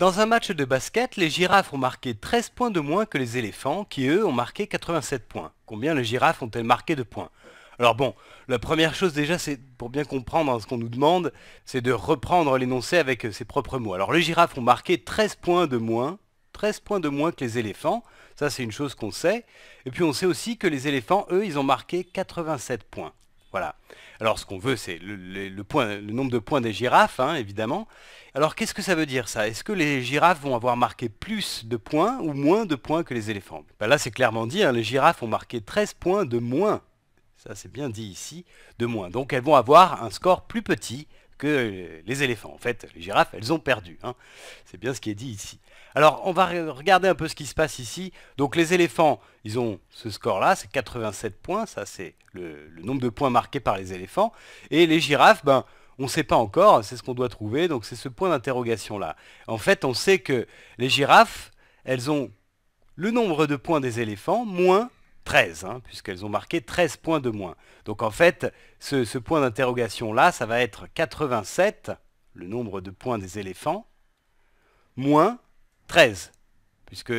Dans un match de basket, les girafes ont marqué 13 points de moins que les éléphants, qui eux ont marqué 87 points. Combien les girafes ont-elles marqué de points? Alors bon, la première chose déjà, c'est pour bien comprendre ce qu'on nous demande, c'est de reprendre l'énoncé avec ses propres mots. Alors les girafes ont marqué 13 points de moins, 13 points de moins que les éléphants, ça c'est une chose qu'on sait. Et puis on sait aussi que les éléphants, eux, ils ont marqué 87 points. Voilà. Alors ce qu'on veut, c'est le, nombre de points des girafes, hein, évidemment. Alors qu'est-ce que ça veut dire ça? Est-ce que les girafes vont avoir marqué plus de points ou moins de points que les éléphants? Ben Là c'est clairement dit, hein, les girafes ont marqué 13 points de moins. Ça c'est bien dit ici, de moins. Donc elles vont avoir un score plus petit que les éléphants. En fait, les girafes, elles ont perdu. Hein. C'est bien ce qui est dit ici. Alors, on va regarder un peu ce qui se passe ici. Donc, les éléphants, ils ont ce score-là, c'est 87 points. Ça, c'est le, nombre de points marqués par les éléphants. Et les girafes, ben, on ne sait pas encore, c'est ce qu'on doit trouver. Donc, c'est ce point d'interrogation-là. En fait, on sait que les girafes, elles ont le nombre de points des éléphants moins 13, hein, puisqu'elles ont marqué 13 points de moins. Donc en fait, ce, point d'interrogation-là, ça va être 87, le nombre de points des éléphants, moins 13, puisque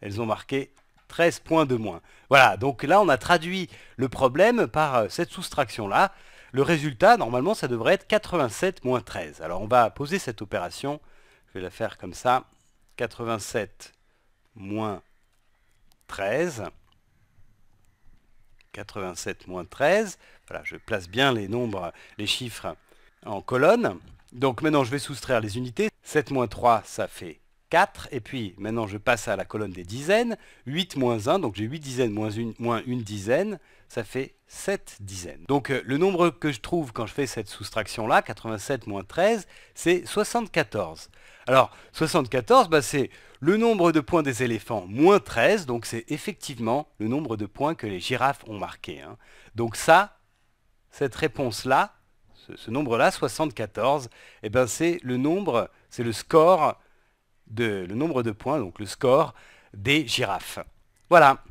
elles ont marqué 13 points de moins. Voilà, donc là on a traduit le problème par euh, cette soustraction-là. Le résultat, normalement, ça devrait être 87 moins 13. Alors on va poser cette opération, je vais la faire comme ça, 87 moins 13. 87 moins 13. Voilà, je place bien les nombres, les chiffres en colonne. Donc maintenant, je vais soustraire les unités. 7 moins 3, ça fait 4. Et puis, maintenant, je passe à la colonne des dizaines. 8 moins 1, donc j'ai 8 dizaines moins une, moins une dizaine, ça fait 7 dizaines. Donc, euh, le nombre que je trouve quand je fais cette soustraction-là, 87 moins 13, c'est 74. Alors, 74, bah, c'est le nombre de points des éléphants, moins 13, donc c'est effectivement le nombre de points que les girafes ont marqué. Hein. Donc ça, cette réponse-là, ce, nombre-là, 74, eh ben c'est le nombre, c'est le score, de, le nombre de points, donc le score des girafes. Voilà.